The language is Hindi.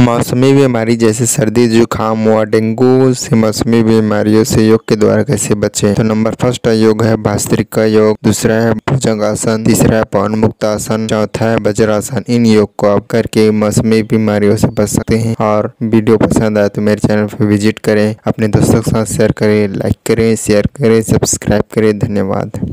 मौसमी बीमारी जैसे सर्दी, जुकाम व डेंगू, से मौसमी बीमारियों से योग के द्वारा कैसे बचे? तो नंबर फ़र्स्ट योग है भास्त्रिका योग, दूसरा है भुजंगासन तीसरा है पवन मुक्त आसन, चौथा है वज्रासन इन योग को आप करके मौसमी बीमारियों से बच सकते हैं। और वीडियो पसंद आए तो मेरे चैनल पर विज़िट करें, अपने दोस्तों के साथ शेयर करें लाइक करें शेयर करें सब्सक्राइब करें। धन्यवाद।